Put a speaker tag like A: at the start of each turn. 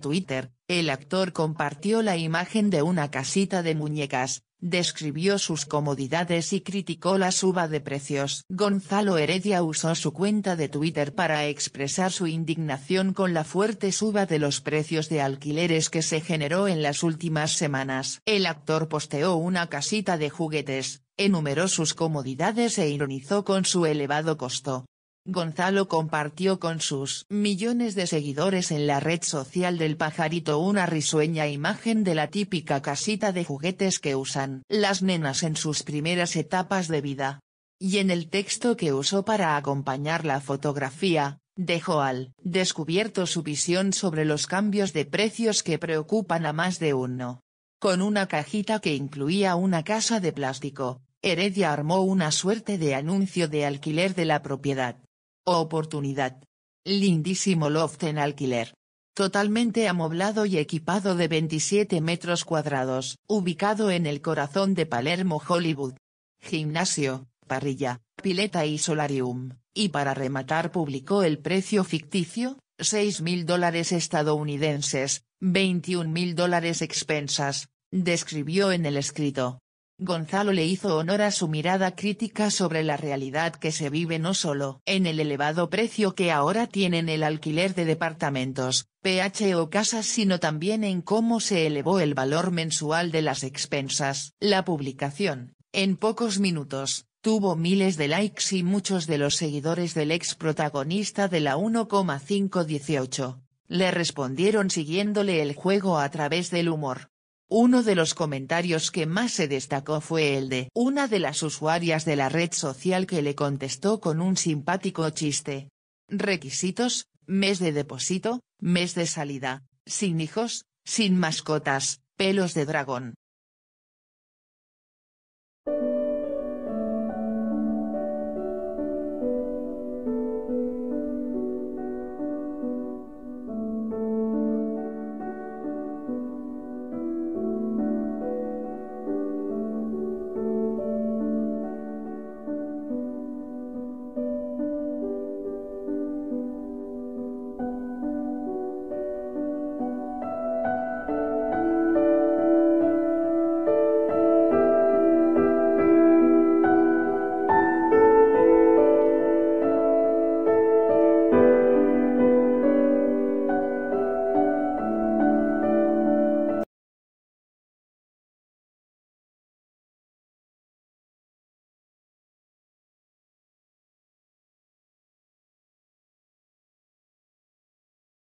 A: Twitter, el actor compartió la imagen de una casita de muñecas, describió sus comodidades y criticó la suba de precios. Gonzalo Heredia usó su cuenta de Twitter para expresar su indignación con la fuerte suba de los precios de alquileres que se generó en las últimas semanas. El actor posteó una casita de juguetes, enumeró sus comodidades e ironizó con su elevado costo. Gonzalo compartió con sus millones de seguidores en la red social del pajarito una risueña imagen de la típica casita de juguetes que usan las nenas en sus primeras etapas de vida. Y en el texto que usó para acompañar la fotografía, dejó al descubierto su visión sobre los cambios de precios que preocupan a más de uno. Con una cajita que incluía una casa de plástico, Heredia armó una suerte de anuncio de alquiler de la propiedad oportunidad. Lindísimo loft en alquiler. Totalmente amoblado y equipado de 27 metros cuadrados, ubicado en el corazón de Palermo Hollywood. Gimnasio, parrilla, pileta y solarium, y para rematar publicó el precio ficticio, 6 mil dólares estadounidenses, 21 mil dólares expensas, describió en el escrito. Gonzalo le hizo honor a su mirada crítica sobre la realidad que se vive no solo en el elevado precio que ahora tienen el alquiler de departamentos, PH o casas sino también en cómo se elevó el valor mensual de las expensas. La publicación, en pocos minutos, tuvo miles de likes y muchos de los seguidores del ex protagonista de la 1,518, le respondieron siguiéndole el juego a través del humor. Uno de los comentarios que más se destacó fue el de una de las usuarias de la red social que le contestó con un simpático chiste. Requisitos, mes de depósito, mes de salida, sin hijos, sin mascotas, pelos de dragón,